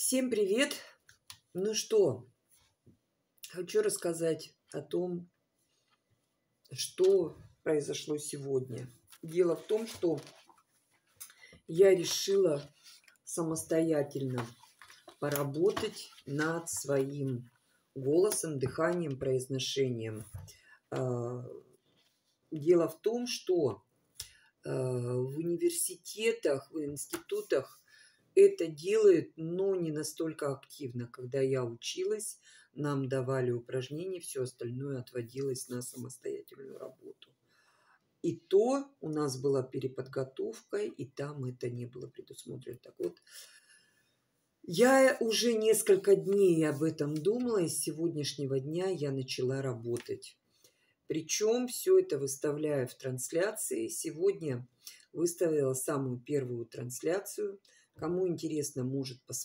Всем привет! Ну что, хочу рассказать о том, что произошло сегодня. Дело в том, что я решила самостоятельно поработать над своим голосом, дыханием, произношением. А, дело в том, что а, в университетах, в институтах это делают, но не настолько активно. Когда я училась, нам давали упражнения, все остальное отводилось на самостоятельную работу. И то у нас была переподготовка, и там это не было предусмотрено. Так вот, я уже несколько дней об этом думала, и с сегодняшнего дня я начала работать. Причем все это выставляю в трансляции. Сегодня выставила самую первую трансляцию. Кому интересно, может посмотреть.